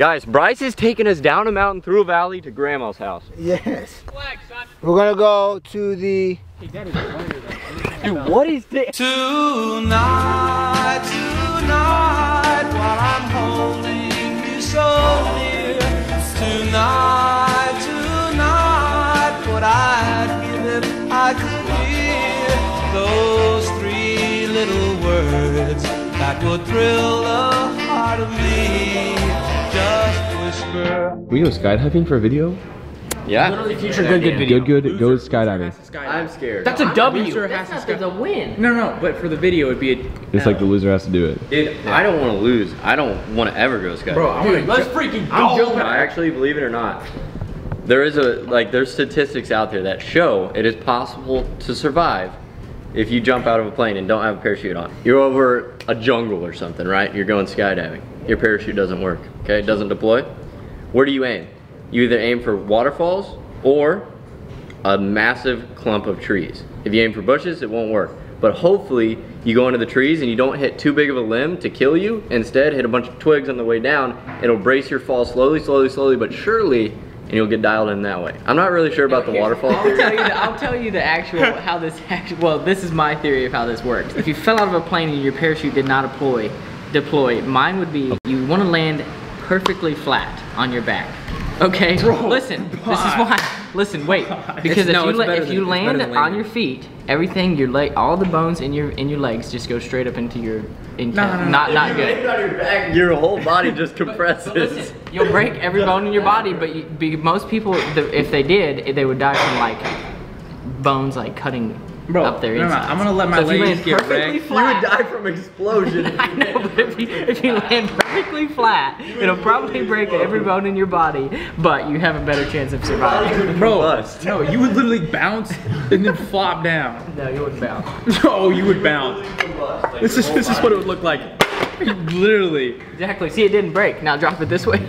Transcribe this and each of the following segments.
Guys, Bryce is taking us down a mountain through a valley to grandma's house. Yes. We're gonna go to the. Dude, what is this? Tonight, tonight, while I'm holding you so near. Tonight, tonight, what I'd give if I could hear those three little words that would thrill the heart of me. Just whisper. We go skydiving for a video? Yeah. Literally future good good video. Good, good, go skydiving. I'm scared. That's a W. Loser That's has not to the, the win. No, no, but for the video, it'd be a. It's like the loser has to do it. Dude, I don't want to lose. I don't want to ever go skydiving. Bro, I'm Dude, gonna. let's freaking go. I'm jumping. I actually believe it or not, there is a like there's statistics out there that show it is possible to survive if you jump out of a plane and don't have a parachute on. You're over a jungle or something, right? You're going skydiving. Your parachute doesn't work. Okay, it doesn't deploy. Where do you aim? You either aim for waterfalls or a massive clump of trees. If you aim for bushes, it won't work. But hopefully you go into the trees and you don't hit too big of a limb to kill you. Instead, hit a bunch of twigs on the way down. It'll brace your fall slowly, slowly, slowly, but surely, and you'll get dialed in that way. I'm not really sure about the waterfall I'll tell you. The, I'll tell you the actual how this actually. Well, this is my theory of how this works. If you fell out of a plane and your parachute did not deploy, deploy, mine would be you want to land perfectly flat on your back. Okay, listen. This is why. Listen, wait. Because if no, you la- if you it's better land on your feet, everything your leg, all the bones in your in your legs just go straight up into your. In, No, no, no. Not not good. on your back, your whole body just compresses. Listen, you'll break every bone in your body, but you, be, most people, the, if they did, they would die from like bones like cutting Bro, up their no, no. I'm gonna let my so if you legs land get perfectly wrecked. you would die from explosion. I know, but if you, if you land perfectly flat, it'll probably break every bone in your body, but you have a better chance of surviving. Bro, Combust. no, you would literally bounce and then flop down. No, you wouldn't bounce. Oh, you would bounce. This is oh this is what it would look like. Literally. Exactly. See, it didn't break. Now drop it this way.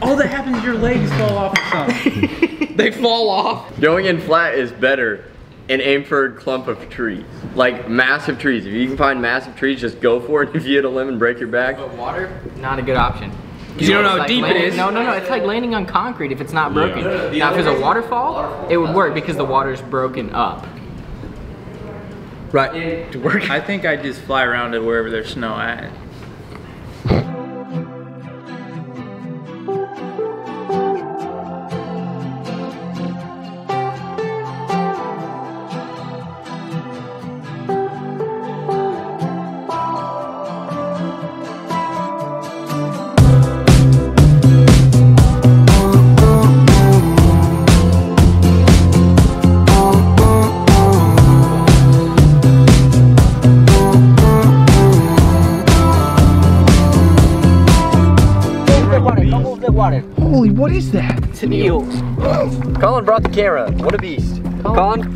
All that happens is your legs fall off or something. they fall off. Going in flat is better and aim for a clump of trees. Like massive trees. If you can find massive trees, just go for it. If you hit a limb and break your back. But water, not a good option. You don't know how like deep it landing- is. No, no, no. It's like landing on concrete if it's not broken. Now, if it's a waterfall, it would work because the water's broken up. Right. To work. I think I just fly around to wherever there's snow at. Holy, what is that? It's an eel. Colin brought the camera. What a beast. Colin,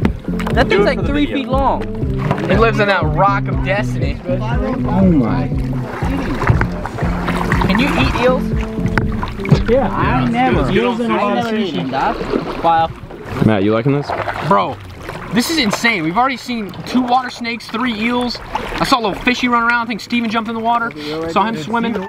That thing's like three video. feet long. It lives on that rock of destiny. Oh my. Can you eat eels? Yeah, I never. Eels and I never eaten that. Wow. Matt, you liking this? Bro, this is insane. We've already seen two water snakes, three eels. I saw a little fishy run around. I think Stephen jumped in the water. Saw him swimming.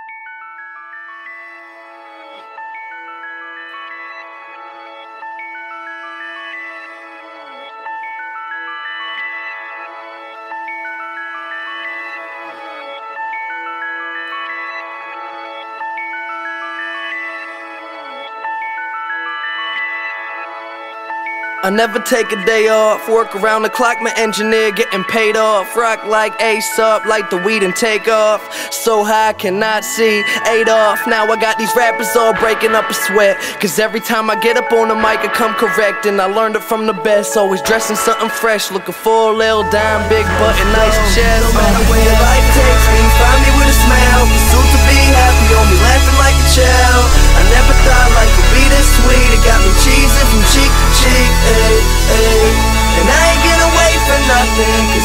I never take a day off, work around the clock, my engineer getting paid off. Rock like Ace up, like the weed and take off. So high, I cannot see eight off. Now I got these rappers all breaking up a sweat. Cause every time I get up on the mic, I come correct. And I learned it from the best, always dressing something fresh. Looking for a little dime, big butt and nice chest. No matter where life takes me, find me with a smile. Soon think